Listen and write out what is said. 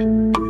Bye.